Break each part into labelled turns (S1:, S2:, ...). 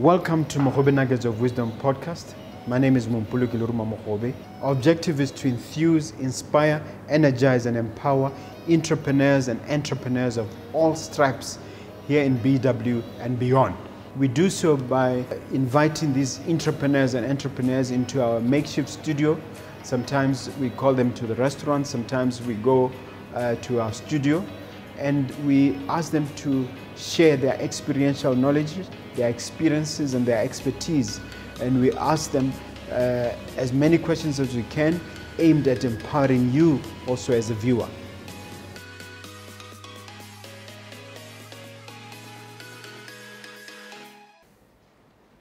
S1: Welcome to Mogobe Nuggets of Wisdom podcast. My name is Mompoloki Lerumo Mogobe. Our objective is to enthuse, inspire, energize, and empower entrepreneurs and entrepreneurs of all stripes here in BW and beyond. We do so by inviting these entrepreneurs and entrepreneurs into our makeshift studio. Sometimes we call them to the restaurant, sometimes we go uh, to our studio and we ask them to share their experiential knowledge, their experiences, and their expertise. And we ask them uh, as many questions as we can, aimed at empowering you also as a viewer.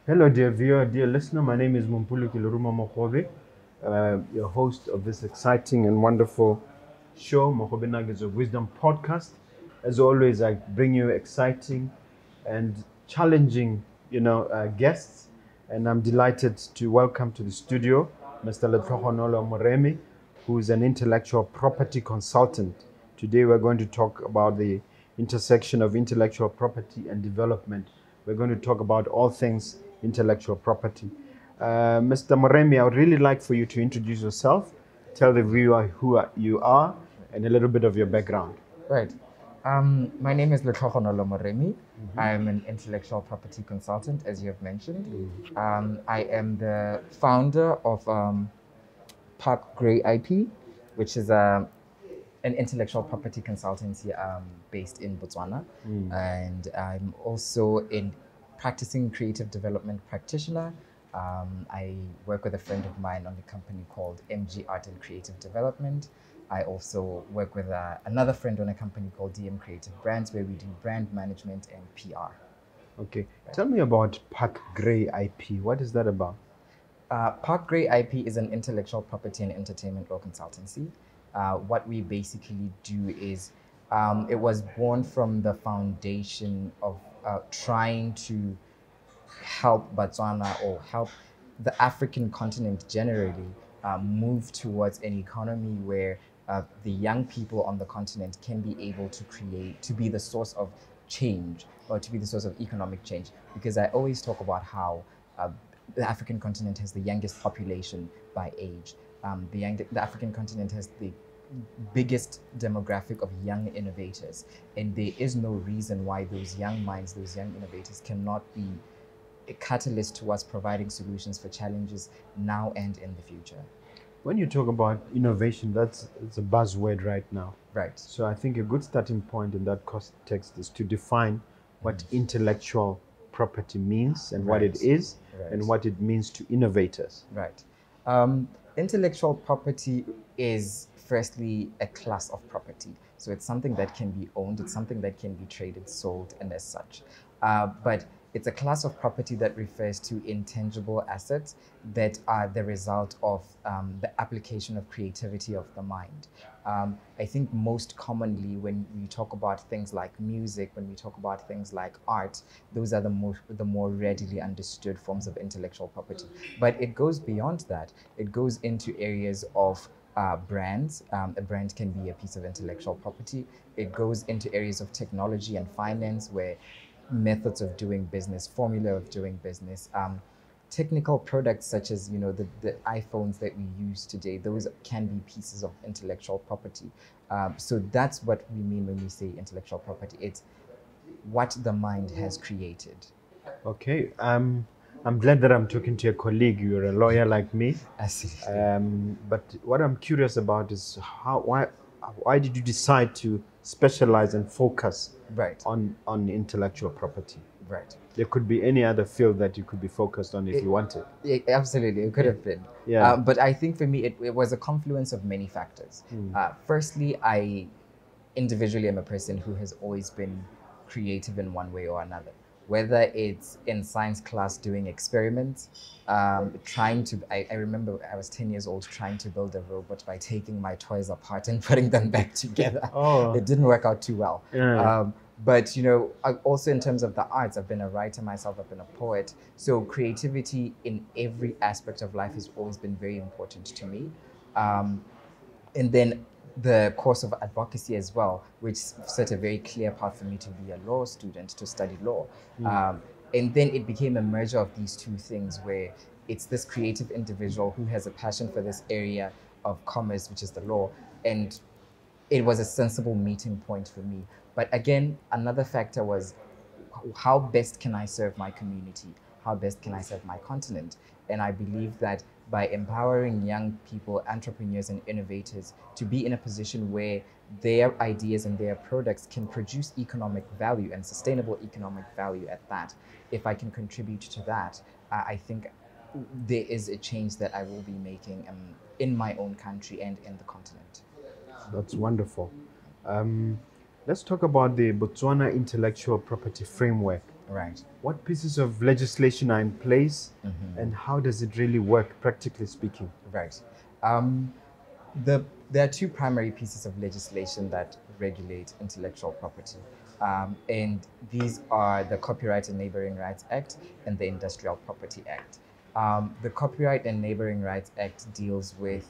S1: Hello, dear viewer, dear listener. My name is Mompoloki Lerumo Mogobe, uh, your host of this exciting and wonderful show, Mogobe Nuggets of Wisdom podcast. As always, I bring you exciting and challenging, you know, uh, guests, and I'm delighted to welcome to the studio Mr. Letlhogonolo Moremi, who is an intellectual property consultant. Today, we're going to talk about the intersection of intellectual property and development. We're going to talk about all things intellectual property. Uh, Mr. Moremi, I would really like for you to introduce yourself, tell the viewer who you are, and a little bit of your background.
S2: Right. Um, my name is Letlhogonolo Moremi. I'm an intellectual property consultant, as you have mentioned. Um, I am the founder of um, Park Grey IP, which is a, an intellectual property consultancy um, based in Botswana. And I'm also a practicing creative development practitioner. Um, I work with a friend of mine on a company called MG Art and Creative Development. I also work with uh, another friend on a company called DM Creative Brands, where we do brand management and PR.
S1: Okay, tell me about Park Grey IP. What is that about?
S2: Uh, Park Grey IP is an intellectual property and entertainment law consultancy. Uh, what we basically do is um, it was born from the foundation of uh, trying to help Botswana or help the African continent generally uh, move towards an economy where uh, the young people on the continent can be able to create, to be the source of change or to be the source of economic change. Because I always talk about how uh, the African continent has the youngest population by age. Um, the, young, the African continent has the biggest demographic of young innovators, and there is no reason why those young minds, those young innovators, cannot be a catalyst towards providing solutions for challenges now and in the future.
S1: When you talk about innovation, that's it's a buzzword right now.
S2: Right.
S1: So I think a good starting point in that context is to define what intellectual property means and what it is
S2: Right.
S1: and what it means to innovators.
S2: Right. Um, intellectual property is firstly a class of property. So it's something that can be owned, it's something that can be traded, sold, and as such. Uh, but it's a class of property that refers to intangible assets that are the result of um, the application of creativity of the mind. Um, I think most commonly when we talk about things like music, when we talk about things like art, those are the more the more readily understood forms of intellectual property. But it goes beyond that. It goes into areas of uh, brands. Um, a brand can be a piece of intellectual property. It goes into areas of technology and finance, where methods of doing business, formula of doing business, um, technical products such as you know the, the iPhones that we use today, those can be pieces of intellectual property. Um, so that's what we mean when we say intellectual property. It's what the mind has created.
S1: Okay. Um, I'm glad that I'm talking to a colleague. You're a lawyer like me.
S2: I see.
S1: Um, but what I'm curious about is how why why did you decide to specialize and focus
S2: right.
S1: on on intellectual property?
S2: Right.
S1: There could be any other field that you could be focused on if you wanted.
S2: Yeah, absolutely, it could have been.
S1: Yeah.
S2: Uh, but I think for me, it, it was a confluence of many factors. Uh, firstly, I individually am a person who has always been creative in one way or another. Whether it's in science class doing experiments, um, trying to, I, I remember I was 10 years old trying to build a robot by taking my toys apart and putting them back together.
S1: Oh.
S2: It didn't work out too well.
S1: Yeah.
S2: Um, but you know, I, also in terms of the arts, I've been a writer myself. I've been a poet. So creativity in every aspect of life has always been very important to me. Um, and then the course of advocacy as well, which set a very clear path for me to be a law student, to study law. Um, and then it became a merger of these two things where it's this creative individual who has a passion for this area of commerce, which is the law, and it was a sensible meeting point for me. But again, another factor was how best can I serve my community? How best can I serve my continent? And I believe that by empowering young people, entrepreneurs, and innovators to be in a position where their ideas and their products can produce economic value and sustainable economic value at that, if I can contribute to that, uh, I think there is a change that I will be making um, in my own country and in the continent.
S1: That's wonderful. Um, let's talk about the Botswana Intellectual Property Framework.
S2: Right.
S1: What pieces of legislation are in place and how does it really work, practically speaking?
S2: Right. Um, the, there are two primary pieces of legislation that regulate intellectual property. Um, and these are the Copyright and Neighboring Rights Act and the Industrial Property Act. Um, the Copyright and Neighboring Rights Act deals with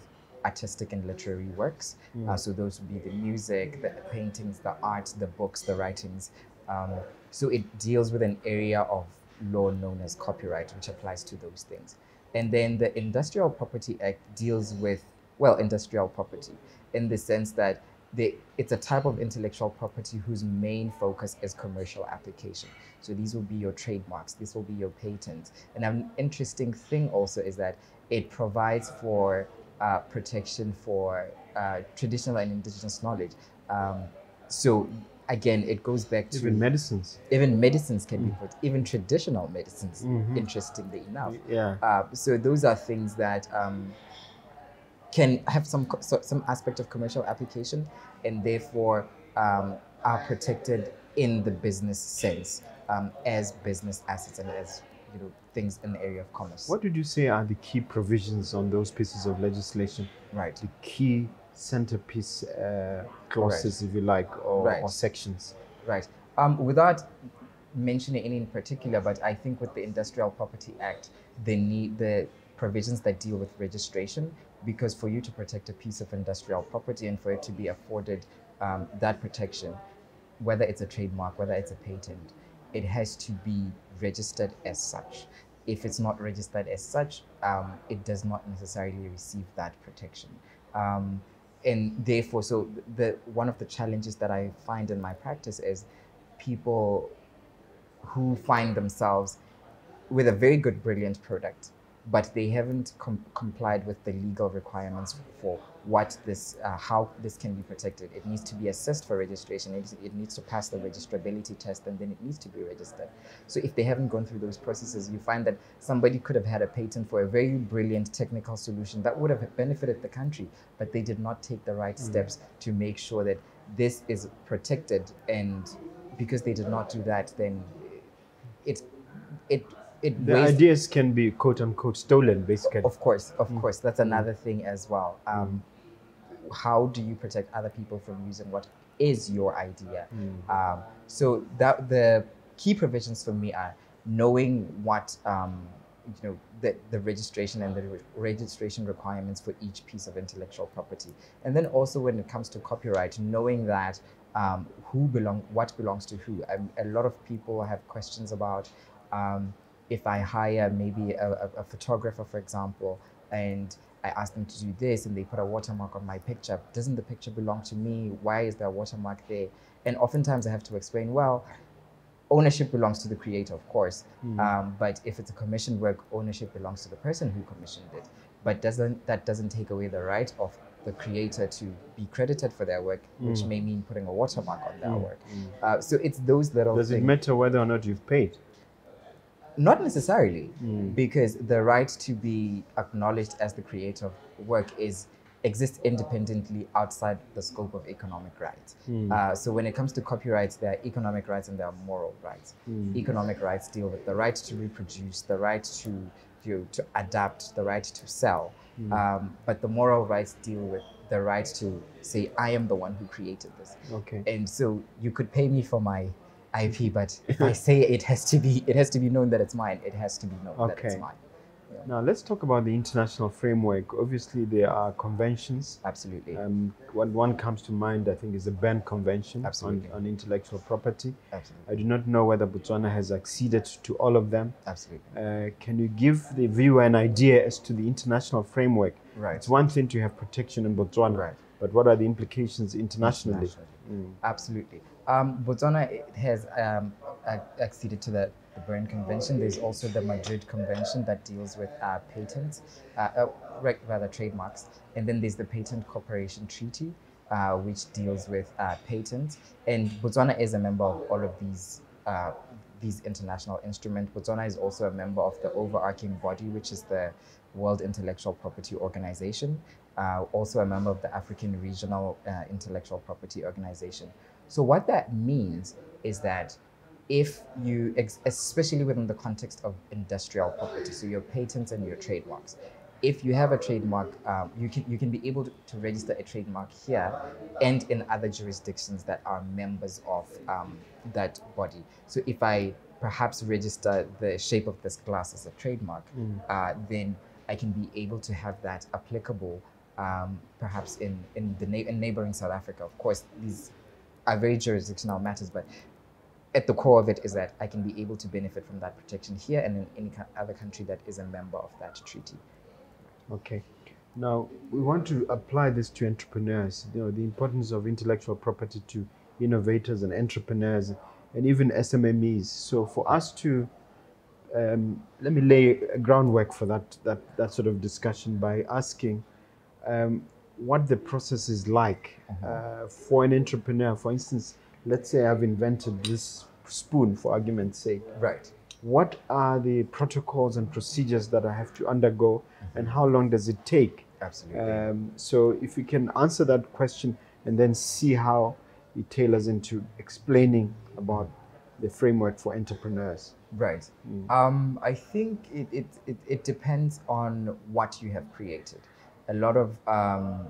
S2: artistic and literary works. Uh, so those would be the music, the paintings, the art, the books, the writings. Um, so it deals with an area of law known as copyright, which applies to those things. And then the Industrial Property Act deals with, well, industrial property in the sense that they, it's a type of intellectual property whose main focus is commercial application. So these will be your trademarks, this will be your patents. And an interesting thing also is that it provides for uh, protection for uh, traditional and indigenous knowledge. Um, so again, it goes back to
S1: Even medicines.
S2: even medicines can be put, even traditional medicines,
S1: Mhm.
S2: interestingly enough.
S1: Yeah.
S2: Uh, so those are things that um, can have some so, some aspect of commercial application, and therefore um, are protected in the business sense um, as business assets and as you know things in the area of commerce.
S1: What would you say are the key provisions on those pieces of legislation?
S2: Right.
S1: The key centerpiece uh, clauses, if you like, or,
S2: Right.
S1: or sections?
S2: Right. Um, without mentioning any in particular, but I think with the Industrial Property Act, the need the provisions that deal with registration, because for you to protect a piece of industrial property and for it to be afforded um, that protection, whether it's a trademark, whether it's a patent, it has to be registered as such. If it's not registered as such, um, it does not necessarily receive that protection. Um, and therefore, so the one of the challenges that I find in my practice is people who find themselves with a very good, brilliant product, but they haven't com- complied with the legal requirements for what this, uh, how this can be protected. It needs to be assessed for registration. It, it needs to pass the registrability test, and then it needs to be registered. So if they haven't gone through those processes, you find that somebody could have had a patent for a very brilliant technical solution that would have benefited the country, but they did not take the right steps to make sure that this is protected. And because they did not do that, then it it it
S1: The
S2: wastes
S1: ideas can be quote unquote stolen, basically.
S2: of course, of course, that's another thing as well. Um, how do you protect other people from using what is your idea? Um, so that the key provisions for me are knowing what um, you know the, the registration and the re- registration requirements for each piece of intellectual property, and then also when it comes to copyright, knowing that um, who belong what belongs to who. Um, a lot of people have questions about um, if I hire maybe a, a, photographer, for example, and I ask them to do this and they put a watermark on my picture, doesn't the picture belong to me? Why is there a watermark there? And oftentimes I have to explain, well, ownership belongs to the creator, of course. Um, but if it's a commissioned work, ownership belongs to the person who commissioned it. But doesn't that doesn't take away the right of the creator to be credited for their work, which may mean putting a watermark on their work. Uh, so it's those little
S1: Does it matter whether or not you've paid?
S2: Not necessarily, because the right to be acknowledged as the creator of work is exists independently outside the scope of economic rights. Uh, so when it comes to copyrights, there are economic rights and there are moral rights. Economic rights deal with the right to reproduce, the right to you know, to adapt, the right to sell. Um, but the moral rights deal with the right to say, I am the one who created this.
S1: Okay.
S2: And so you could pay me for my IP, but if I say it has to be, it has to be known that it's mine. It has to be known that it's
S1: Okay.
S2: mine. Yeah.
S1: Now let's talk about the international framework. Obviously, there are conventions.
S2: Absolutely.
S1: Um, one, one comes to mind, I think, is the Berne Convention on, on intellectual property.
S2: Absolutely.
S1: I do not know whether Botswana has acceded to all of them.
S2: Absolutely.
S1: Uh, can you give the viewer an idea as to the international framework?
S2: Right.
S1: It's one thing to have protection in Botswana,
S2: Right.
S1: but what are the implications internationally?
S2: Internationally. Absolutely. Um, Botswana has um, acceded to the, the Berne Convention. There's also the Madrid Convention that deals with uh, patents, uh, uh, rather trademarks. And then there's the Patent Cooperation Treaty, uh, which deals with uh, patents. And Botswana is a member of all of these. Uh, these international instruments. Botswana is also a member of the overarching body, which is the World Intellectual Property Organization, uh, also a member of the African Regional uh, Intellectual Property Organization. So, what that means is that if you, especially within the context of industrial property, so your patents and your trademarks, if you have a trademark, um, you can you can be able to, to register a trademark here and in other jurisdictions that are members of um, that body. So if I perhaps register the shape of this glass as a trademark, uh, then I can be able to have that applicable um, perhaps in in the na- in neighboring South Africa. Of course, these are very jurisdictional matters, but at the core of it is that I can be able to benefit from that protection here and in any other country that is a member of that treaty.
S1: Okay. Now we want to apply this to entrepreneurs. You know the importance of intellectual property to innovators and entrepreneurs, and even SMMEs. So for us to um, let me lay a groundwork for that that that sort of discussion by asking um, what the process is like uh, for an entrepreneur. For instance, let's say I've invented this spoon for argument's sake
S2: Right.
S1: what are the protocols and procedures that I have to undergo, and how long does it take?
S2: Absolutely.
S1: Um, so, if you can answer that question and then see how it tailors into explaining about the framework for entrepreneurs.
S2: Right. Um, I think it, it, it, it depends on what you have created. A lot of um,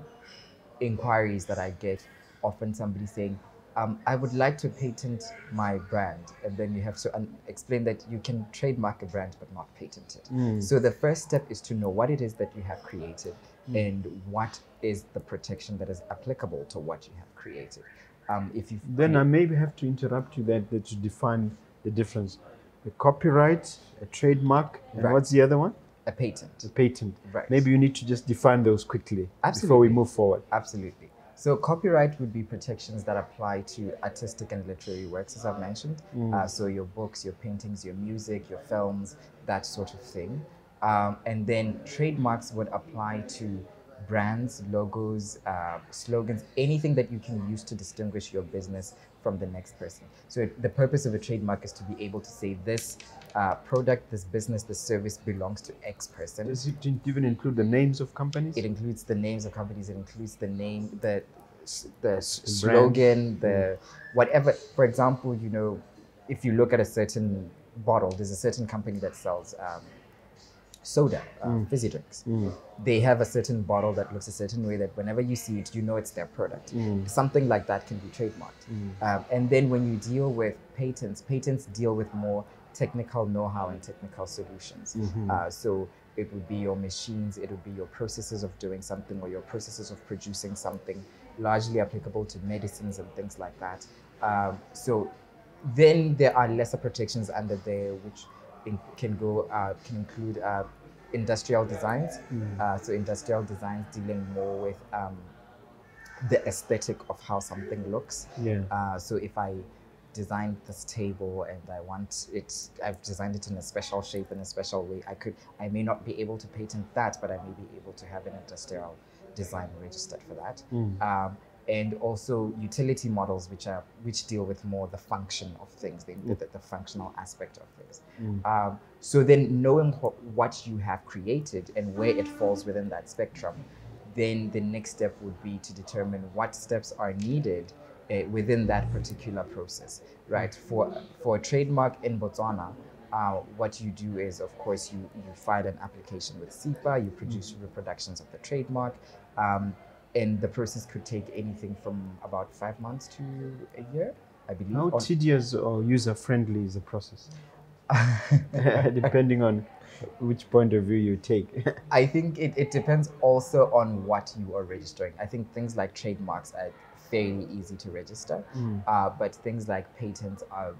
S2: inquiries that I get, often somebody saying, um, I would like to patent my brand. And then you have to explain that you can trademark a brand but not patent it. So the first step is to know what it is that you have created and what is the protection that is applicable to what you have created. Um, if you
S1: Then I maybe have to interrupt you that to define the difference. A copyright, a trademark, and
S2: Right.
S1: what's the other one?
S2: A patent.
S1: A patent.
S2: Right.
S1: Maybe you need to just define those quickly before we move forward.
S2: Absolutely. So copyright would be protections that apply to artistic and literary works, as I've mentioned. Uh, so your books, your paintings, your music, your films, that sort of thing. Um, and then trademarks would apply to brands, logos, uh, slogans, anything that you can use to distinguish your business from the next person. So it- the purpose of a trademark is to be able to say this uh, product, this business, this service belongs to X person.
S1: Does it even include the names of companies?
S2: It includes the names of companies. It includes the name, the the
S1: brand.
S2: slogan, the whatever. For example, you know, if you look at a certain bottle, there's a certain company that sells um, soda, uh, fizzy drinks. They have a certain bottle that looks a certain way that whenever you see it, you know it's their product. Something like that can be trademarked. Um, and then when you deal with patents, patents deal with more technical know-how and technical solutions. Uh, so it would be your machines, it would be your processes of doing something or your processes of producing something, largely applicable to medicines and things like that. Um, so then there are lesser protections under there, which in, can go uh, can include uh, industrial designs. Uh, so industrial designs dealing more with um, the aesthetic of how something looks.
S1: Yeah.
S2: Uh, so if I designed this table and I want it, I've designed it in a special shape in a special way. I could, I may not be able to patent that, but I may be able to have an industrial design registered for that. Um, and also utility models, which are which deal with more the function of things, the, the, the functional aspect of things. Um, so then, knowing what, what you have created and where it falls within that spectrum, then the next step would be to determine what steps are needed uh, within that particular process, right? For for a trademark in Botswana, uh, what you do is, of course, you you file an application with CIPA, you produce reproductions of the trademark, um, and the process could take anything from about five months to a year, I believe.
S1: How
S2: on-
S1: tedious or user friendly is the process? Depending on which point of view you take.
S2: I think it, it depends also on what you are registering. I think things like trademarks are fairly easy to register,
S1: Mm.
S2: uh, but things like patents are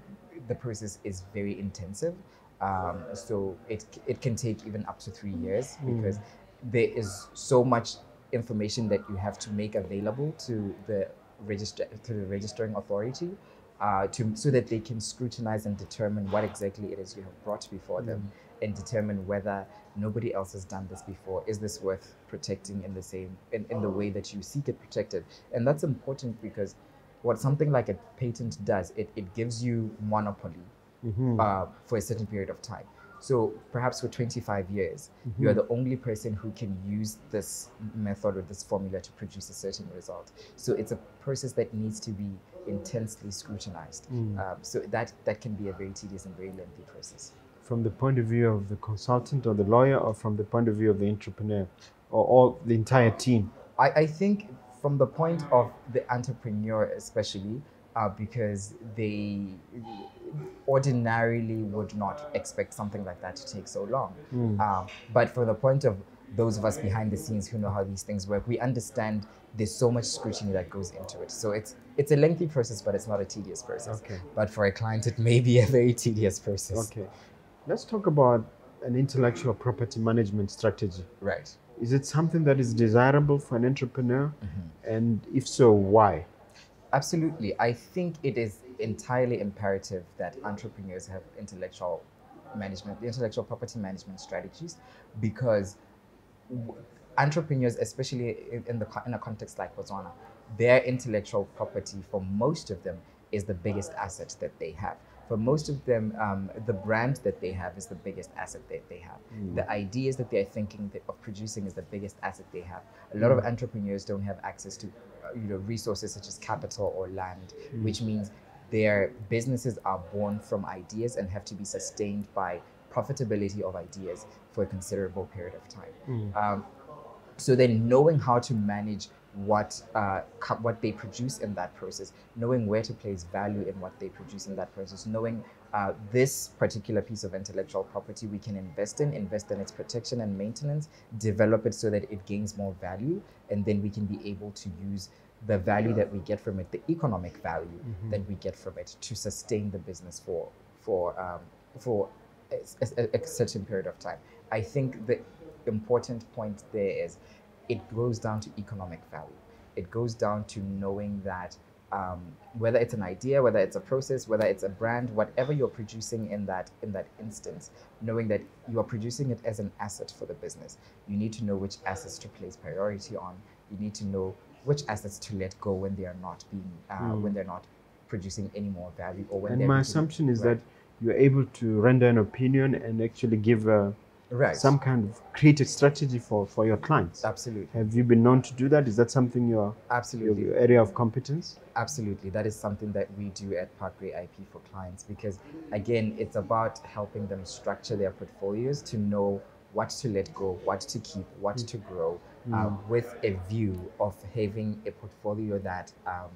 S2: the process is very intensive. Um, so it it can take even up to three years because there is so much information that you have to make available to the register to the registering authority. Uh, to, so that they can scrutinize and determine what exactly it is you have brought before them and determine whether nobody else has done this before. Is this worth protecting in the same in, in the way that you seek it protected? And that's important because what something like a patent does, it, it gives you monopoly
S1: Mhm.
S2: uh, for a certain period of time. So perhaps for 25 years, you are the only person who can use this method or this formula to produce a certain result. So it's a process that needs to be intensely scrutinized.
S1: Mm.
S2: Um, so that that can be a very tedious and very lengthy process.
S1: From the point of view of the consultant or the lawyer, or from the point of view of the entrepreneur, or all the entire team.
S2: I, I think from the point of the entrepreneur, especially, uh, because they ordinarily would not expect something like that to take so long.
S1: Mm.
S2: Um, but from the point of those of us behind the scenes who know how these things work, we understand there's so much scrutiny that goes into it. So it's it's a lengthy process, but it's not a tedious process.
S1: Okay.
S2: But for a client, it may be a very tedious process.
S1: Okay. Let's talk about an intellectual property management strategy.
S2: Right.
S1: Is it something that is desirable for an entrepreneur? Mm-hmm. And if so, why?
S2: Absolutely. I think it is entirely imperative that entrepreneurs have intellectual management, intellectual property management strategies, because w- entrepreneurs, especially in, in the in a context like Botswana, their intellectual property for most of them is the biggest asset that they have. For most of them, um, the brand that they have is the biggest asset that they have. The ideas that they're thinking of producing is the biggest asset they have. A lot of entrepreneurs don't have access to, uh, you know, resources such as capital or land, which means their businesses are born from ideas and have to be sustained by profitability of ideas for a considerable period of time. Um, so then knowing how to manage what uh, what they produce in that process, knowing where to place value in what they produce in that process, knowing uh, this particular piece of intellectual property we can invest in, invest in its protection and maintenance, develop it so that it gains more value, and then we can be able to use the value that we get from it, the economic value that we get from it, to sustain the business for for um, for a, a- a certain period of time. I think the important point there is it goes down to economic value. It goes down to knowing that um, whether it's an idea, whether it's a process, whether it's a brand, whatever you're producing in that in that instance, knowing that you are producing it as an asset for the business. You need to know which assets to place priority on. You need to know which assets to let go when they are not being uh, when they're not producing any more value or when
S1: And my assumption is
S2: Right.
S1: that you're able to render an opinion and actually give uh,
S2: right
S1: some kind of creative strategy for, for your clients.
S2: absolutely
S1: Have you been known to do that? Is that something your,
S2: absolutely
S1: your area of competence?
S2: Absolutely. That is something that we do at Parkway IP for clients because, again, it's about helping them structure their portfolios to know what to let go, what to keep, what to grow, uh, with a view of having a portfolio that um,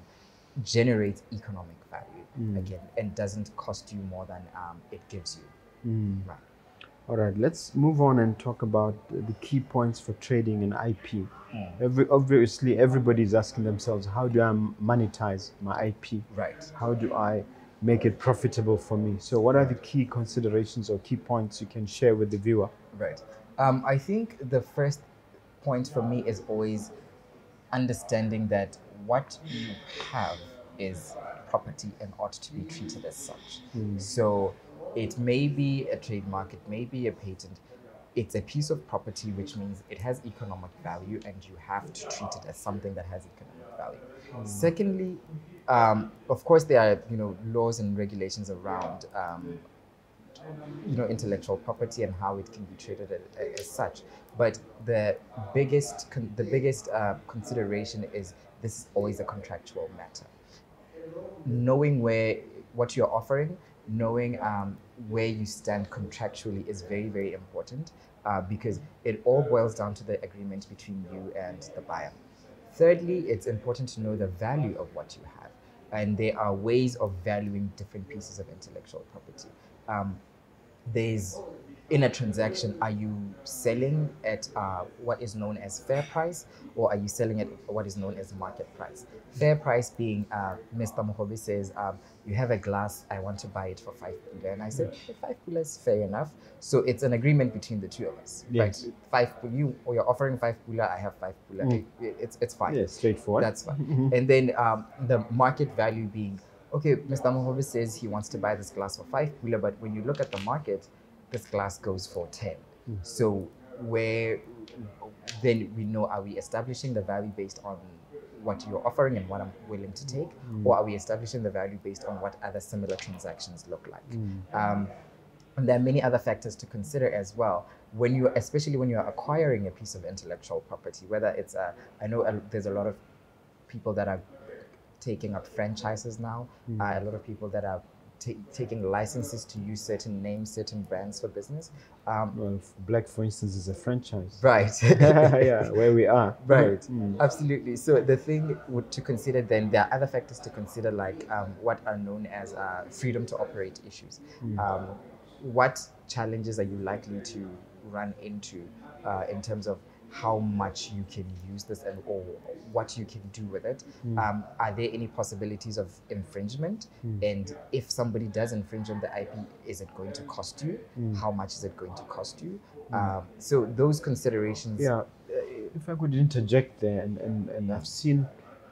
S2: generates economic value, again, and doesn't cost you more than um, it gives you.
S1: Mm.
S2: Right.
S1: All right, let's move on and talk about the key points for trading in IP.
S2: Mm.
S1: Every, obviously, everybody is asking themselves, how do I monetize my IP?
S2: Right.
S1: How do I make it profitable for me? So, what are the key considerations or key points you can share with the viewer?
S2: Right. Um, I think the first point for me is always understanding that what you have is property and ought to be treated as such. So it may be a trademark, it may be a patent. It's a piece of property, which means it has economic value, and you have to treat it as something that has economic value. Secondly, um, of course, there are you know laws and regulations around um, you know intellectual property and how it can be treated as, as such but the biggest con- the biggest uh, consideration is this is always a contractual matter knowing where what you're offering knowing um, where you stand contractually is very very important uh, because it all boils down to the agreement between you and the buyer. Thirdly it's important to know the value of what you have. And there are ways of valuing different pieces of intellectual property. Um, there's in a transaction, are you selling at uh, what is known as fair price or are you selling at what is known as market price? Fair price being, uh, Mr. Mogobe says, um, you have a glass, I want to buy it for five pula. And I said, "Okay, five pula is fair enough. So it's an agreement between the two of us.
S1: Yes.
S2: Right? Five you or you're offering five pula, I have five pula.
S1: Mm.
S2: It- it's, it's fine.
S1: Yeah, straightforward.
S2: That's fine. and then um, the market value being, okay, Mr. Mogobe says he wants to buy this glass for five pula, but when you look at the market, this glass goes for 10. So where then we know, are we establishing the value based on what you're offering and what I'm willing to take, or are we establishing the value based on what other similar transactions look like? Um, and there are many other factors to consider as well. When you, especially when you're acquiring a piece of intellectual property, whether it's a, I know a, there's a lot of people that are taking up franchises now. Uh, a lot of people that are ta- taking licenses to use certain names, certain brands for business. Um,
S1: Well, Black, for instance, is a franchise.
S2: right.
S1: yeah, where we are.
S2: Right,
S1: Mm.
S2: absolutely. So the thing would, to consider then, there are other factors to consider, like um, what are known as uh, freedom to operate issues. Um, what challenges are you likely to run into uh, in terms of how much you can use this and or what you can do with it? Um, are there any possibilities of infringement? And if somebody does infringe on the IP, is it going to cost you? How much is it going to cost you? Um, so those considerations.
S1: Yeah, uh, if I could interject there, and, and, and I've seen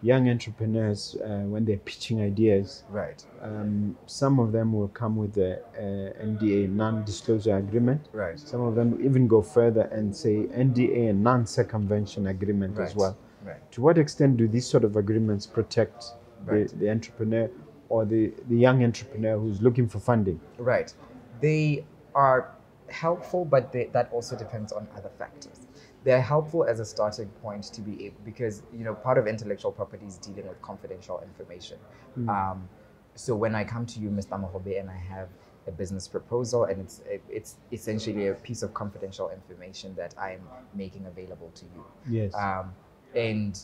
S1: young entrepreneurs uh, when they're pitching ideas,
S2: Right.
S1: um, some of them will come with the uh, NDA non-disclosure agreement.
S2: Right.
S1: Some of them even go further and say NDA and non-circumvention agreement as well.
S2: Right.
S1: To what extent do these sort of agreements protect
S2: Right.
S1: the, the entrepreneur or the, the young entrepreneur who's looking for funding?
S2: Right. They are helpful, but they, that also depends on other factors. They're helpful as a starting point to be able, because you know part of intellectual property is dealing with confidential information. Um, so when I come to you, Mr. Mogobe, and I have a business proposal, and it's it's essentially a piece of confidential information that I'm making available to you.
S1: Yes.
S2: um, and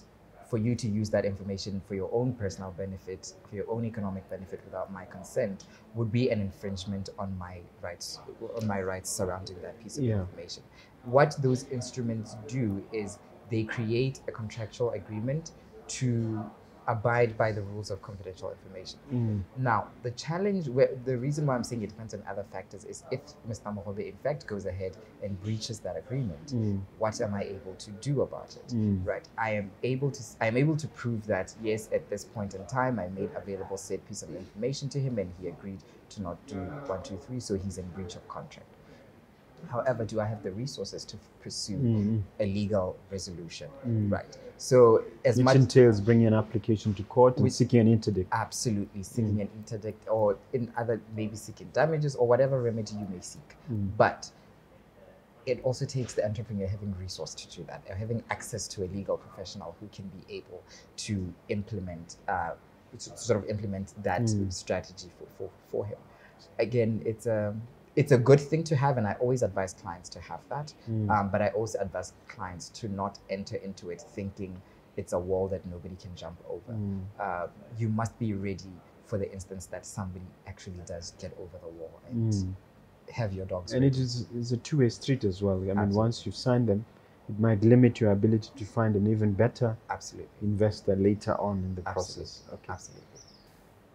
S2: for you to use that information for your own personal benefit, for your own economic benefit without my consent, would be an infringement on my rights, on my rights surrounding that piece of
S1: Yeah.
S2: information. What those instruments do is they create a contractual agreement to abide by the rules of confidential information.
S1: Mm.
S2: Now, the challenge, where, the reason why I'm saying it depends on other factors is if Mr. Mogobe in fact goes ahead and breaches that agreement,
S1: Mm.
S2: what am I able to do about it?
S1: Mm.
S2: Right. I am able to I am able to prove that yes, at this point in time, I made available said piece of information to him, and he agreed to not do one, two, three. So he's in breach of contract. However, do I have the resources to pursue
S1: Mm.
S2: a legal resolution?
S1: Mm.
S2: Right. So as
S1: Which
S2: much
S1: entails bringing an application to court and seeking an interdict.
S2: absolutely seeking an interdict or in other maybe seeking damages or whatever remedy you may seek.
S1: Mm.
S2: But it also takes the entrepreneur having resource to do that, or having access to a legal professional who can be able to implement, uh, to sort of implement that
S1: Mm.
S2: strategy for, for, for him. Again, it's a it's a good thing to have, and I always advise clients to have that.
S1: Mm.
S2: Um, but I also advise clients to not enter into it thinking it's a wall that nobody can jump over.
S1: Mm.
S2: Uh, you must be ready for the instance that somebody actually does get over the wall and
S1: Mm.
S2: have your dogs.
S1: And
S2: ready.
S1: it is it's a two-way street as well. I mean, once you sign them, it might limit your ability to find an even better
S2: absolutely,
S1: investor later on in the
S2: absolutely,
S1: process. Okay.
S2: absolutely.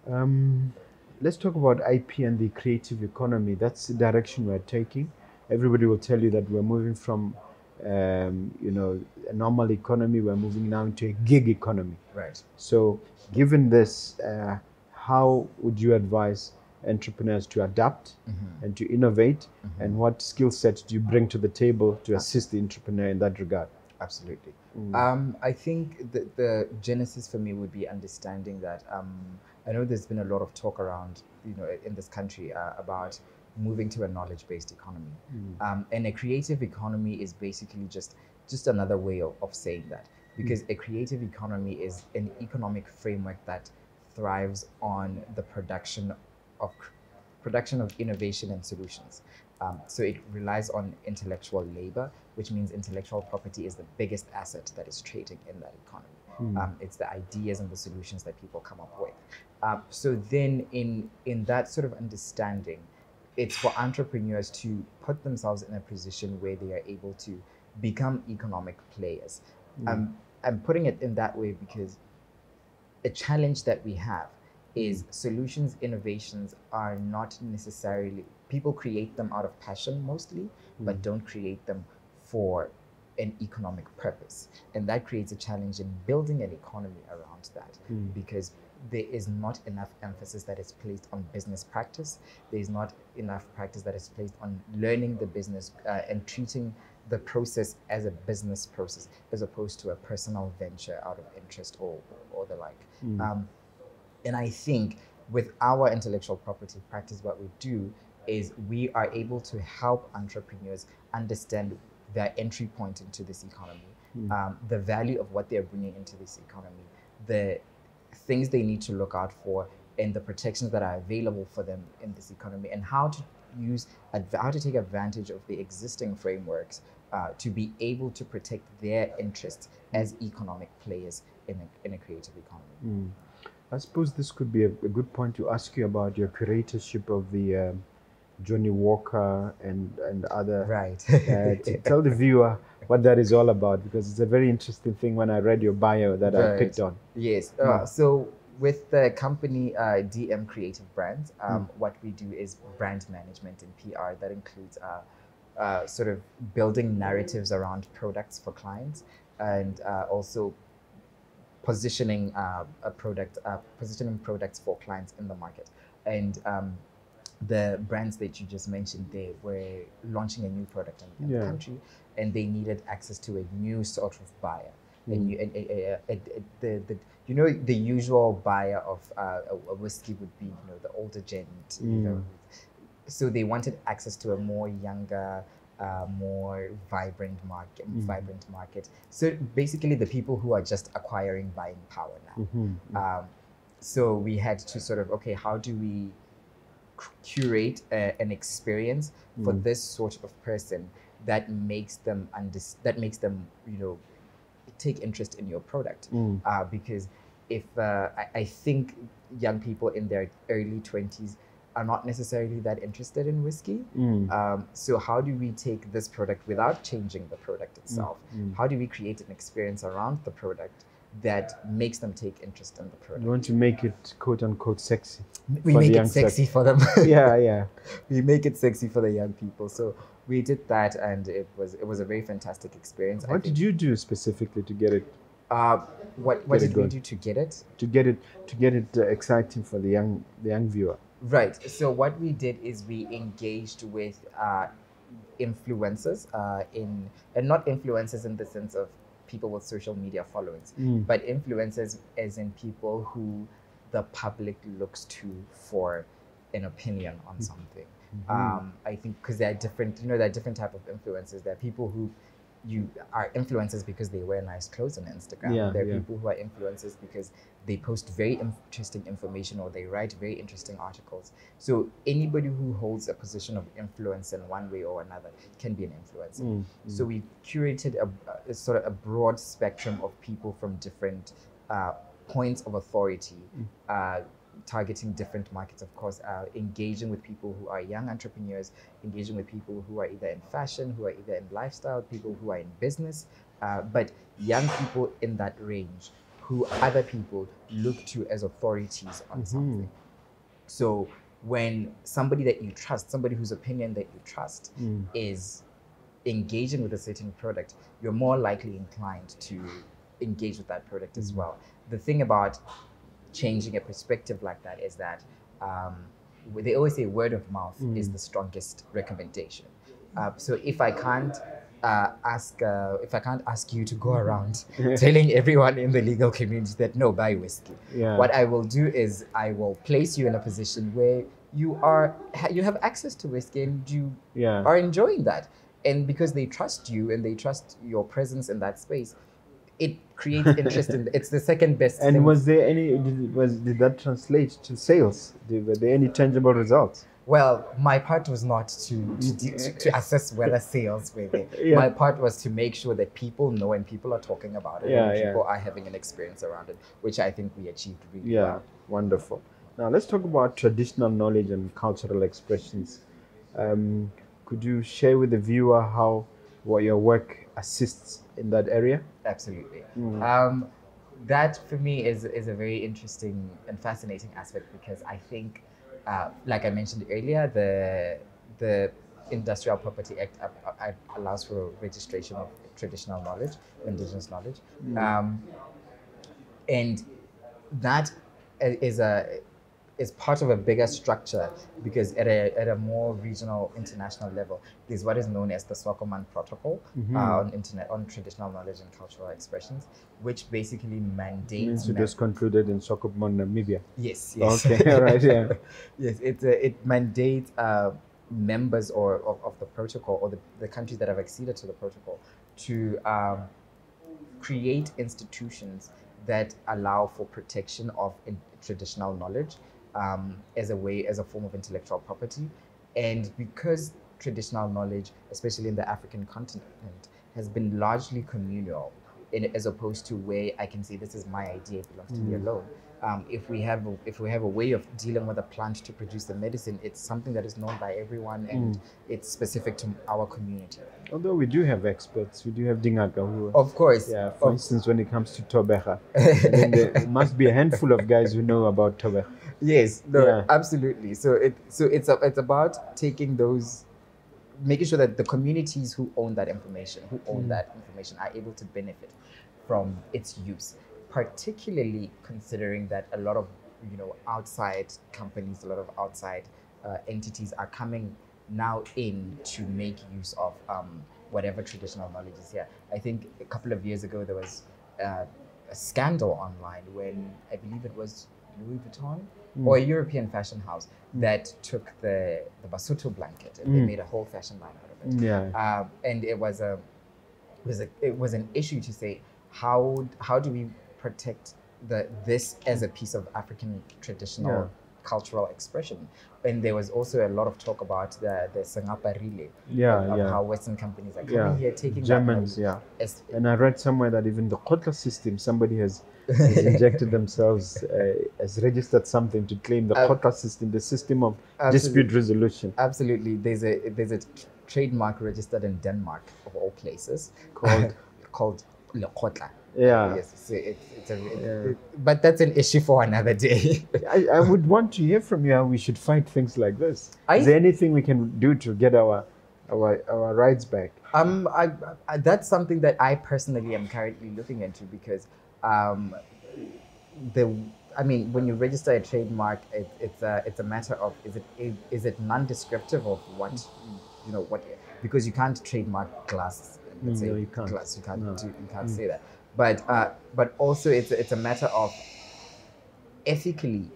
S1: Um, let's talk about IP and the creative economy. That's the direction we're taking. Everybody will tell you that we're moving from, um, you know, a normal economy. We're moving now into a gig economy.
S2: Right.
S1: So, given this, uh, how would you advise entrepreneurs to adapt
S2: Mhm.
S1: and to innovate?
S2: Mhm.
S1: And what skill sets do you bring to the table to assist the entrepreneur in that regard?
S2: Absolutely.
S1: Mm.
S2: Um, I think the, the genesis for me would be understanding that um, I know there's been a lot of talk around, you know, in this country uh, about moving to a knowledge-based economy,
S1: Mm.
S2: um, and a creative economy is basically just just another way of, of saying that because a creative economy is an economic framework that thrives on the production of production of innovation and solutions. Um, so it relies on intellectual labor, which means intellectual property is the biggest asset that is trading in that economy.
S1: Mm.
S2: Um, it's the ideas and the solutions that people come up with. Um, so then, in in that sort of understanding, it's for entrepreneurs to put themselves in a position where they are able to become economic players.
S1: Mm.
S2: Um, I'm putting it in that way because a challenge that we have is solutions innovations are not necessarily people create them out of passion mostly but
S1: Mm.
S2: don't create them for an economic purpose and that creates a challenge in building an economy around that
S1: Mm.
S2: because there is not enough emphasis that is placed on business practice there is not enough practice that is placed on learning the business uh, and treating the process as a business process as opposed to a personal venture out of interest or or the like
S1: Mm.
S2: um, and I think with our intellectual property practice, what we do is we are able to help entrepreneurs understand their entry point into this economy,
S1: Mm.
S2: um, the value of what they're bringing into this economy, the things they need to look out for, and the protections that are available for them in this economy, and how to use how to take advantage of the existing frameworks uh, to be able to protect their interests as economic players in a, in a creative economy.
S1: Mm. I suppose this could be a, a good point to ask you about your curatorship of the um, Johnnie Walker and and other.
S2: Right.
S1: Uh, to tell the viewer what that is all about because it's a very interesting thing when I read your bio that I picked on.
S2: yes. Uh, so with the company uh, DM Creative Brands, um, what we do is brand management and PR. That includes uh, uh, sort of building narratives around products for clients and uh, also positioning uh, a product, uh, positioning products for clients in the market. And um, the brands that you just mentioned, they were launching a new product in,
S1: Yeah.
S2: the country, and they needed access to a new sort of buyer.
S1: Mm.
S2: And you, and, and, and- the, the, you know, the usual buyer of uh, a, a whiskey would be, you know, the older gent. You know,
S1: Mm.
S2: so they wanted access to a more younger, uh, more vibrant market.
S1: Mm.
S2: Vibrant market. So basically, the people who are just acquiring buying power now.
S1: Mhm.
S2: Um, so we had to sort of okay, how do we curate a, an experience for
S1: Mm.
S2: this sort of person that makes them under, that makes them you know take interest in your product
S1: Mm.
S2: uh, because if uh, I, I think young people in their early 20s are not necessarily that interested in whiskey
S1: Mm.
S2: um, so how do we take this product without changing the product itself
S1: Mm.
S2: how do we create an experience around the product that makes them take interest in the product.
S1: You want to make it quote unquote sexy.
S2: we make it sexy for them
S1: yeah, yeah.
S2: we make it sexy for the young people so we did that and it was it was a very fantastic experience
S1: What did you do specifically to get it
S2: uh, what what did we
S1: going.
S2: do to get it
S1: to get it to get it uh, exciting for the young the young viewer?
S2: Right. So what we did is we engaged with uh, influencers uh, in, and not influencers in the sense of people with social media followings,
S1: Mm.
S2: but influencers as in people who the public looks to for an opinion on something.
S1: Mhm.
S2: Um, I think because there are different, you know, there are different type of influencers. There are people who you are influencers because they wear nice clothes on Instagram.
S1: Yeah,
S2: there are
S1: yeah.
S2: people who are influencers because they post very interesting information or they write very interesting articles. So anybody who holds a position of influence in one way or another can be an influencer.
S1: Mm,
S2: So we curated a, a sort of a broad spectrum of people from different uh, points of authority,
S1: Mm.
S2: uh, targeting different markets. Of course, uh, engaging with people who are young entrepreneurs, engaging with people who are either in fashion, who are either in lifestyle, people who are in business, uh, but young people in that range who other people look to as authorities on
S1: Mhm.
S2: something. So when somebody that you trust, somebody whose opinion that you trust,
S1: mm,
S2: is engaging with a certain product, you're more likely inclined to engage with that product as
S1: Mhm.
S2: well. The thing about changing a perspective like that is that um, they always say word of mouth is
S1: Mm.
S2: the strongest recommendation. Uh, so if I can't uh, ask, uh, if I can't ask you to go around telling everyone in the legal community that no, buy whiskey,
S1: yeah.
S2: what I will do is I will place you in a position where you are you have access to whiskey and you
S1: yeah.
S2: are enjoying that. And because they trust you and they trust your presence in that space, it creates interest in it's the second best
S1: And
S2: thing.
S1: was there any did, was did that translate to sales? Did, were there any tangible results?
S2: well, my part was not to to, to, to assess whether sales were there.
S1: Yeah.
S2: My part was to make sure that people know and people are talking about it
S1: Yeah,
S2: and
S1: yeah.
S2: people are having an experience around it, which I think we achieved really
S1: Yeah,
S2: well.
S1: wonderful. Now let's talk about traditional knowledge and cultural expressions. Um, could you share with the viewer how what your work assists in that area?
S2: Absolutely.
S1: Mm.
S2: Um, that for me is is a very interesting and fascinating aspect because I think, uh, like I mentioned earlier, the the Industrial Property Act uh, uh, allows for registration of traditional knowledge, indigenous knowledge, um, and that is a is part of a bigger structure because at a, at a more regional international level there's what is known as the Swakopmund Protocol
S1: Mhm.
S2: uh, on internet on traditional knowledge and cultural expressions, which basically mandates.
S1: Means
S2: ma-
S1: just concluded in Swakopmund, Namibia.
S2: yes, yes.
S1: Okay, all right, yeah.
S2: yes, it uh, it mandates uh, members or of, of the protocol or the, the countries that have acceded to the protocol to um, create institutions that allow for protection of in, traditional knowledge um, as a way as a form of intellectual property and because traditional knowledge especially in the african continent has been largely communal in, as opposed to where i can say this is my idea it belongs to me
S1: Mm.
S2: alone um, if we have a, if we have a way of dealing with a plant to produce the medicine it's something that is known by everyone and
S1: Mm.
S2: it's specific to our community
S1: Although we do have experts, we do have Dingaka who,
S2: of course
S1: yeah, for
S2: of-
S1: instance, when it comes to Tobecha, there must be a handful of guys who know about Tobecha.
S2: Yes, no,
S1: Yeah.
S2: absolutely. So it so it's a, it's about taking those, making sure that the communities who own that information, who own
S1: Mm.
S2: that information, are able to benefit from its use. Particularly considering that a lot of you know outside companies, a lot of outside uh, entities are coming now in to make use of um, whatever traditional knowledge is here. I think a couple of years ago there was uh, a scandal online when I believe it was Louis Vuitton
S1: Mm.
S2: or a European fashion house that took the the Basuto blanket and they
S1: Mm.
S2: made a whole fashion line out of it.
S1: Yeah.
S2: Um, and it was a it was a it was an issue to say how how do we protect the this as a piece of African traditional
S1: Yeah.
S2: cultural expression. And there was also a lot of talk about the the Sengaparile
S1: Yeah,
S2: of, of
S1: yeah.
S2: how Western companies are coming
S1: Yeah.
S2: here taking that
S1: Germans, yeah.
S2: as
S1: And I read somewhere that even the Kgotla system, somebody has injected themselves, uh, has registered something to claim the
S2: Uh,
S1: Kgotla system, the system of
S2: Absolutely.
S1: dispute resolution.
S2: Absolutely. There's a there's a trademark registered in Denmark of all places
S1: Called-
S2: called Lekgotla.
S1: Yeah.
S2: Yes, so it's, it's a,
S1: Yeah.
S2: but that's an issue for another day.
S1: I, I would want to hear from you how we should fight things like this.
S2: I-
S1: Is there anything we can do to get our our, our rights back?
S2: um, I, I, that's something that I personally am currently looking into because um, the I mean, when you register a trademark, it, it's a it's a matter of is it is it non-descriptive of what you know what because you can't trademark glass. Let's
S1: Mm,
S2: say
S1: no, you can't.
S2: glass. You can't
S1: No.
S2: do, you can't
S1: Mm.
S2: say that. But uh, but also it's it's a matter of ethically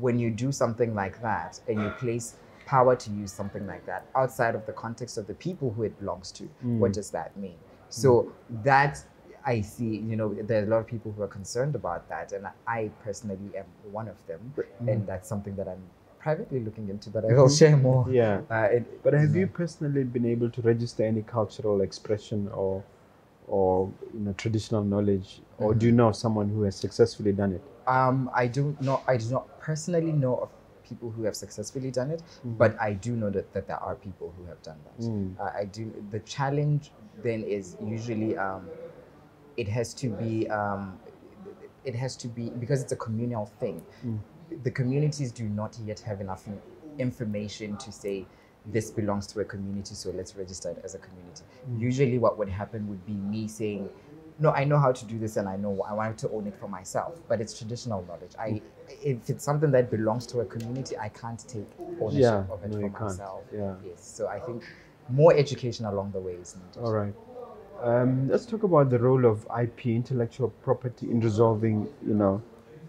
S2: when you do something like that and you place power to use something like that outside of the context of the people who it belongs to what
S1: Mm.
S2: does that mean so that i see you know there are a lot of people who are concerned about that and i personally am one of them
S1: Mm.
S2: and that's something that i'm privately looking into but i will share more
S1: Yeah.
S2: uh, it,
S1: But have you personally been able to register any cultural expression or or you know traditional knowledge, or do you know someone who has successfully done it?
S2: Um, I do not. Know I do not personally know of people who have successfully done it, but I do know that, that there are people who have done that.
S1: Mm.
S2: Uh, I do. The challenge then is usually um, it has to be um, it has to be because it's a communal thing.
S1: Mm.
S2: The communities do not yet have enough information to say this belongs to a community, so let's register it as a community. Usually, what would happen would be me saying, "No, I know how to do this, and I know I want to own it for myself." But it's traditional knowledge. I, if it's something that belongs to a community, I can't take ownership
S1: Yeah,
S2: of it
S1: no,
S2: for myself.
S1: Yeah.
S2: Yes. So I think more education along the way is needed.
S1: All right. Um, let's talk about the role of IP, intellectual property, in resolving you know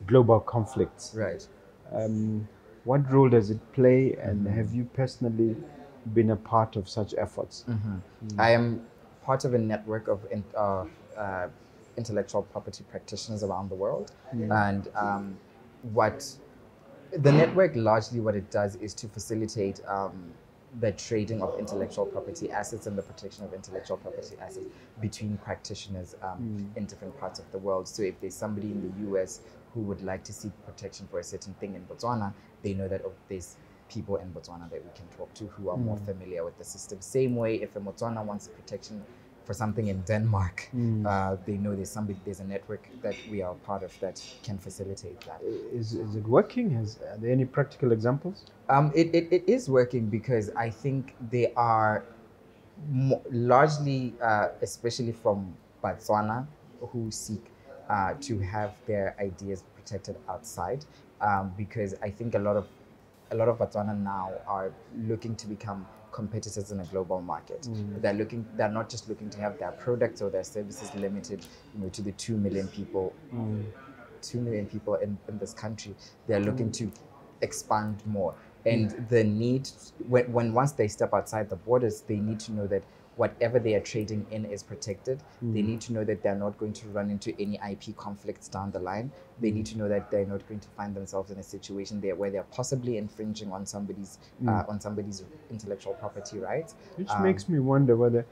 S1: global conflicts.
S2: Right.
S1: Um, what role does it play, and
S2: Mm-hmm.
S1: have you personally been a part of such efforts?
S2: I am part of a network of in, uh, uh, intellectual property practitioners around the world, and um, what the network largely what it does is to facilitate um, the trading of intellectual property assets and the protection of intellectual property assets between practitioners um, in different parts of the world. So if there's somebody in the US who would like to seek protection for a certain thing in Botswana, they know that oh, there's people in Botswana that we can talk to who are more familiar with the system. Same way, if a Botswana wants protection for something in Denmark, uh, they know there's somebody, there's a network that we are part of that can facilitate that.
S1: Is, is it working? Has, are there any practical examples?
S2: Um, it, it, it is working because I think they are mo- largely, uh, especially from Botswana, who seek uh, to have their ideas protected outside. Um, because I think a lot of a lot of Botswana now are looking to become competitors in a global market. Mm. They're looking. They're not just looking to have their products or their services limited, you know, to the two million people mm. two million people in, in this country, they're mm. looking to expand more. And the need, when, when once they step outside the borders, they need to know that whatever they are trading in is protected. They need to know that they're not going to run into any IP conflicts down the line. They need to know that they're not going to find themselves in a situation there where they're possibly infringing on somebody's uh, on somebody's intellectual property rights.
S1: Which
S2: Um,
S1: makes me wonder whether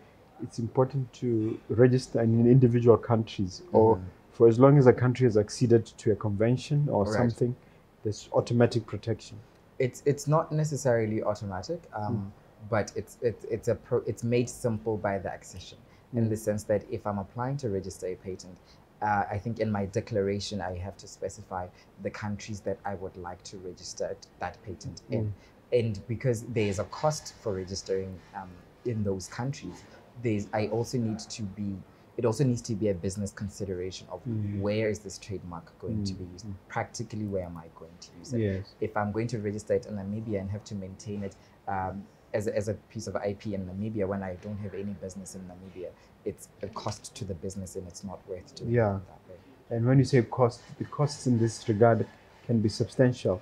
S1: it's important to register in individual countries or for as long as a country has acceded to a convention or
S2: Right.
S1: something, there's automatic protection.
S2: it's it's not necessarily automatic, um, but it's it's it's a pro, it's made simple by the accession in the sense that if I'm applying to register a patent, uh, I think in my declaration I have to specify the countries that I would like to register that patent in, and because there is a cost for registering um, in those countries, there's I also need to be it also needs to be a business consideration of where is this trademark going to be used? Practically where am i going to use it?
S1: Yes.
S2: if I'm going to register it in Namibia and have to maintain it um, as, a, as a piece of IP in Namibia when I don't have any business in Namibia, it's a cost to the business and it's not worth doing
S1: Yeah.
S2: it that way.
S1: And when you say cost, the costs in this regard can be substantial.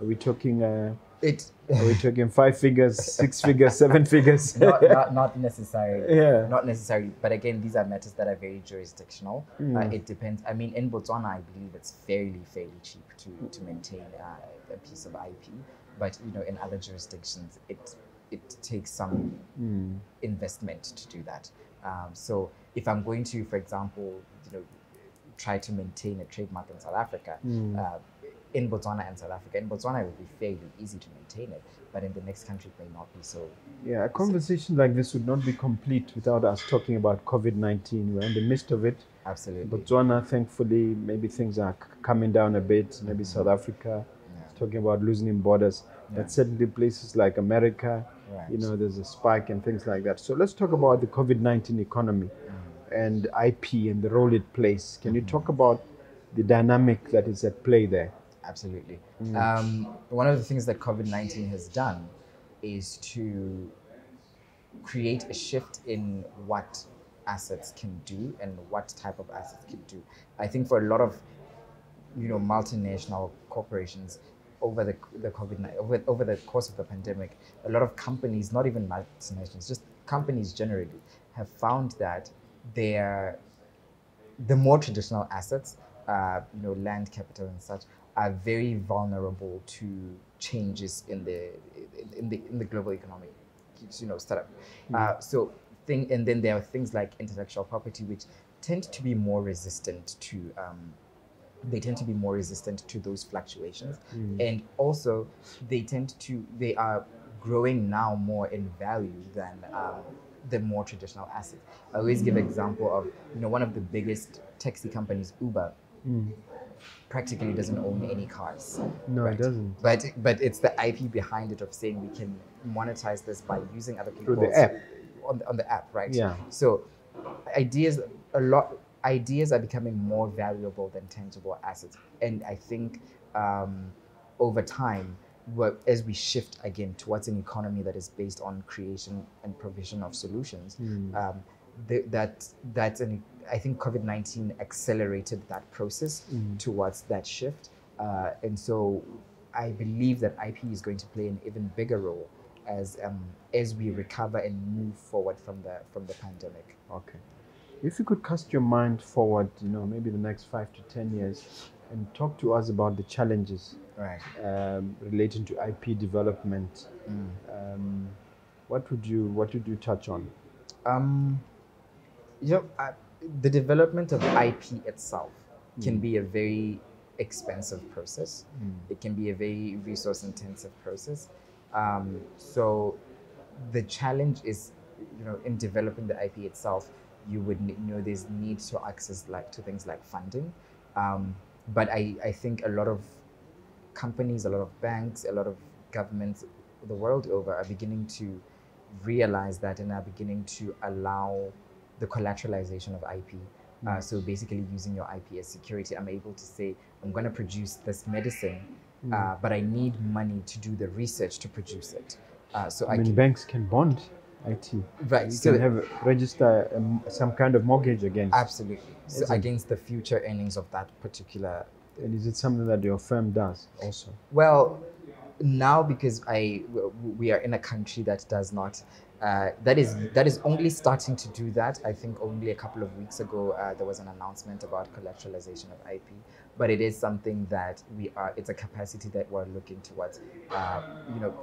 S1: Are we talking? Uh,
S2: It
S1: are we talking five figures, six figures, seven figures?
S2: not, not, not necessarily.
S1: Yeah.
S2: Not necessarily. But again, these are matters that are very jurisdictional. Uh,
S1: Mm.
S2: it depends. I mean, in Botswana, I believe it's fairly, fairly cheap to, to maintain uh, a piece of IP. But, you know, in other jurisdictions, it, it takes some
S1: Mm.
S2: investment to do that. Um, so if I'm going to, for example, you know, try to maintain a trademark in South Africa,
S1: Mm.
S2: uh, in Botswana and South Africa, in Botswana it would be fairly easy to maintain it, but in the next country it may not be so.
S1: Yeah, a conversation like this would not be complete without us talking about COVID 19. We're in the midst of it.
S2: Absolutely.
S1: Botswana, thankfully, maybe things are c- coming down a bit. Maybe South Africa,
S2: Yeah.
S1: talking about loosening borders.
S2: Yeah.
S1: But certainly places like America,
S2: Right.
S1: you know, there's a spike and things like that. So let's talk about the COVID 19 economy and IP and the role it plays. Can you talk about the dynamic that is at play there?
S2: Absolutely. Um, one of the things that COVID 19 has done is to create a shift in what assets can do and what type of assets can do. I think for a lot of you know multinational corporations over the the COVID over, over the course of the pandemic, a lot of companies, not even multinationals, just companies generally, have found that their the more traditional assets, uh, you know, land capital and such, are very vulnerable to changes in the in the in the global economic, you know, setup. Uh, so thing, and then there are things like intellectual property, which tend to be more resistant to. Um, they tend to be more resistant to those fluctuations, mm. and also they tend to they are growing now more in value than um, the more traditional assets. I always give mm. example of you know one of the biggest taxi companies, Uber, mm. practically doesn't own any cars.
S1: No, it doesn't.
S2: But but it's the IP behind it of saying we can monetize this by using other
S1: Through the app.
S2: on the, on the app, right?
S1: Yeah.
S2: So ideas a lot ideas are becoming more valuable than tangible assets, and I think um, over time. As we shift again towards an economy that is based on creation and provision of solutions, um, th- that that's an I think COVID nineteen accelerated that process towards that shift, uh, and so I believe that IP is going to play an even bigger role as um, as we recover and move forward from the from the pandemic.
S1: Okay. If you could cast your mind forward, you know, maybe the next five to 10 years and talk to us about the challenges
S2: Right.
S1: um, relating to IP development, um, what would you what would you touch on?
S2: Um, you know, uh, the development of IP itself can be a very expensive process. It can be a very resource intensive process. Um, so the challenge is, you know, in developing the IP itself, you would you know there's need to access like to things like funding, um, but I I think a lot of companies, a lot of banks, a lot of governments the world over are beginning to realize that and are beginning to allow the collateralization of IP. Uh, so basically, using your IP as security, I'm able to say I'm going to produce this medicine, uh, but I need money to do the research to produce it. Uh, so I,
S1: I mean,
S2: can,
S1: banks can bond IT.
S2: right.
S1: You
S2: So
S1: can have register um, some kind of mortgage against.
S2: absolutely. So against the future earnings of that particular
S1: And is it something that your firm does also?
S2: Well, now because I we are in a country that does not uh, that is that is only starting to do that. I think only a couple of weeks ago uh, there was an announcement about collateralization of IP, but it is something that we are. It's a capacity that we're looking towards. Uh, you know,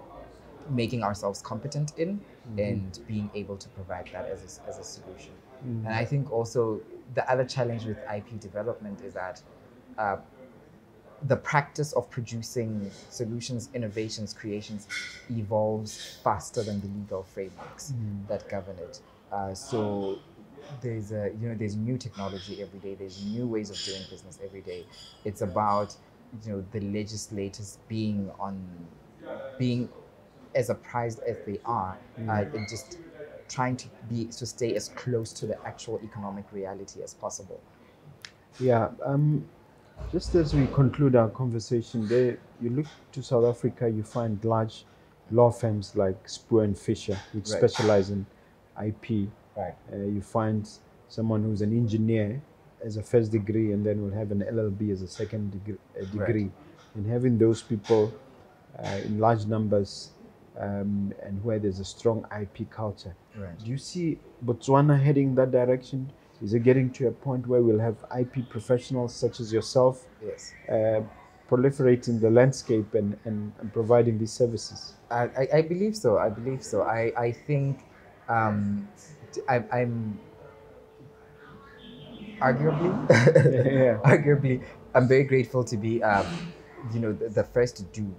S2: making ourselves competent in and being able to provide that as a, as a solution. And I think also the other challenge with IP development is that uh, the practice of producing solutions, innovations, creations evolves faster than the legal frameworks that govern it. Uh, so there's a you know there's new technology every day. There's new ways of doing business every day. It's about you know the legislators being on being as apprised as they are uh, and just trying to be to stay as close to the actual economic reality as possible.
S1: Yeah. Um, just as we conclude our conversation, there you look to South Africa, you find large law firms like Spoor and Fisher, which
S2: Right.
S1: specialize in IP.
S2: Right.
S1: Uh, you find someone who's an engineer as a first degree and then will have an LLB as a second degree, uh, degree. And having those people uh, in large numbers um, and where there's a strong IP culture.
S2: Right.
S1: Do you see Botswana heading that direction? Is it getting to a point where we'll have IP professionals such as yourself
S2: Yes.
S1: uh, proliferating the landscape and, and, and providing these services?
S2: I, I, I believe so. I believe so. I, I think um, I, I'm arguably,
S1: Yeah.
S2: arguably, I'm very grateful to be, um, you know, the, the first to do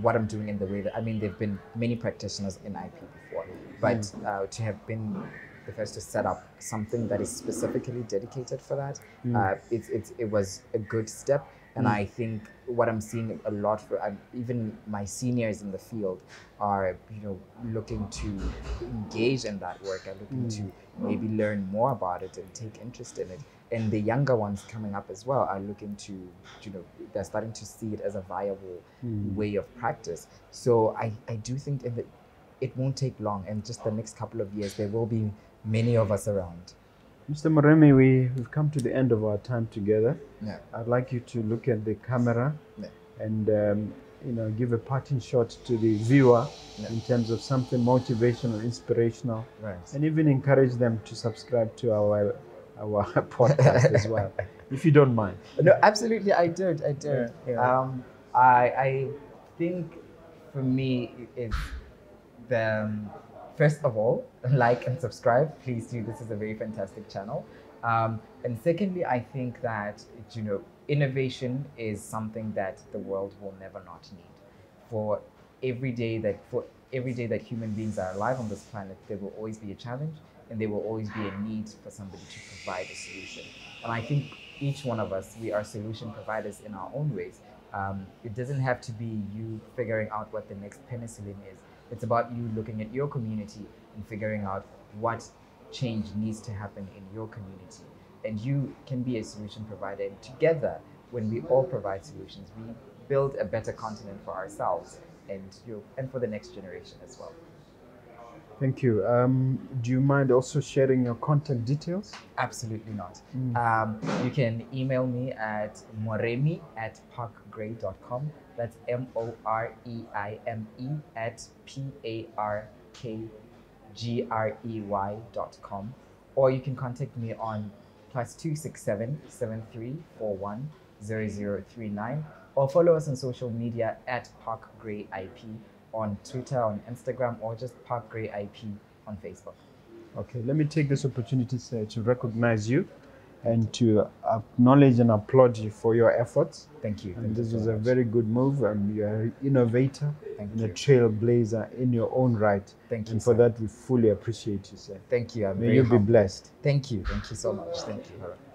S2: what I'm doing in the way that I mean, there've been many practitioners in IP before, but uh, to have been the first to set up something that is specifically dedicated for that, uh, it's, it's, it was a good step. And I think what I'm seeing a lot for I'm, even my seniors in the field are, you know, looking to engage in that work, are looking to maybe learn more about it and take interest in it. And the younger ones coming up as well are looking to, you know, they're starting to see it as a viable way of practice. So I, I do think in the, it won't take long, and just the next couple of years, there will be many of us around.
S1: Mr. Moremi, we, we've come to the end of our time together.
S2: Yeah.
S1: I'd like you to look at the camera
S2: Yeah.
S1: and um, you know give a parting shot to the viewer
S2: Yeah.
S1: in terms of something motivational, inspirational,
S2: Right.
S1: and even encourage them to subscribe to our our podcast as well, if you don't mind.
S2: No, absolutely, I did. I did.
S1: Yeah, yeah.
S2: Um, I I think for me it's the um, first of all like and subscribe. Please do. This is a very fantastic channel. Um, and secondly, I think that you know innovation is something that the world will never not need. For every day that for every day that human beings are alive on this planet, there will always be a challenge and there will always be a need for somebody to provide a solution. And I think each one of us, we are solution providers in our own ways. Um, it doesn't have to be you figuring out what the next penicillin is. It's about you looking at your community and figuring out what change needs to happen in your community. And you can be a solution provider. And together, when we all provide solutions, we build a better continent for ourselves and you and for the next generation as well.
S1: Thank you. Um, do you mind also sharing your contact details?
S2: Absolutely not. Um, you can email me at moremi at parkgrey.com. That's M O R E I M E at P A R K G R E Y dot com. Or you can contact me on plus 267 7341 0039 or follow us on social media at parkgreyip on Twitter, on Instagram, or just Park Grey IP on Facebook.
S1: Okay, let me take this opportunity sir, to recognize you and to acknowledge and applaud you for your efforts.
S2: Thank you.
S1: And
S2: Thank you
S1: this
S2: so
S1: was a
S2: much.
S1: very good move. Um, you're an innovator
S2: Thank
S1: and a trailblazer in your own right.
S2: Thank you,
S1: And for
S2: sir.
S1: that, we fully appreciate you, sir.
S2: Thank you. I'm
S1: May
S2: very
S1: you be blessed.
S2: Thank you. Thank you so much. Thank you.